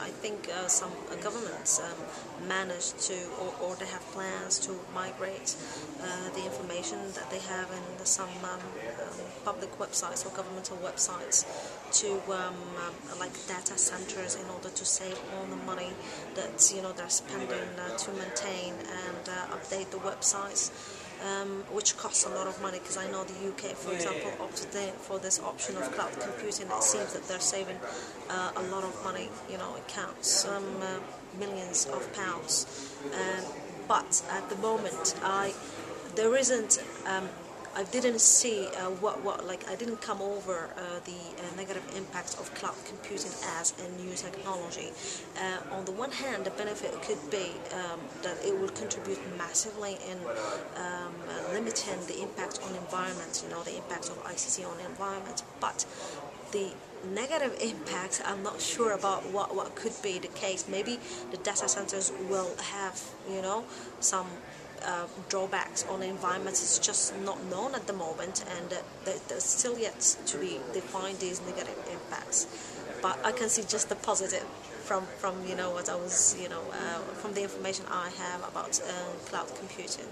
I think uh, some uh, governments um, manage to, or, or, they have plans to migrate uh, the information that they have in some um, um, public websites or governmental websites to um, um, like data centers in order to save all the money that you know they're spending uh, to maintain and uh, update the websites um, which costs a lot of money because I know the UK, for example, opted for this option of cloud computing. It seems that they're saving uh, a lot of money. You know, it counts um, uh, millions of pounds. Um, but at the moment, I there isn't um, I didn't see uh, what, what, like, I didn't come over uh, the uh, negative impacts of cloud computing as a new technology. Uh, on the one hand, the benefit could be um, that it will contribute massively in um, limiting the impact on environment, you know, the impact of ICT on the environment, but the negative impacts, I'm not sure about what, what could be the case. Maybe the data centers will have, you know, some uh, drawbacks on the environment is just not known at the moment, and uh, there's still yet to be defined these negative impacts. But I can see just the positive from from you know what I was you know uh, from the information I have about uh, cloud computing.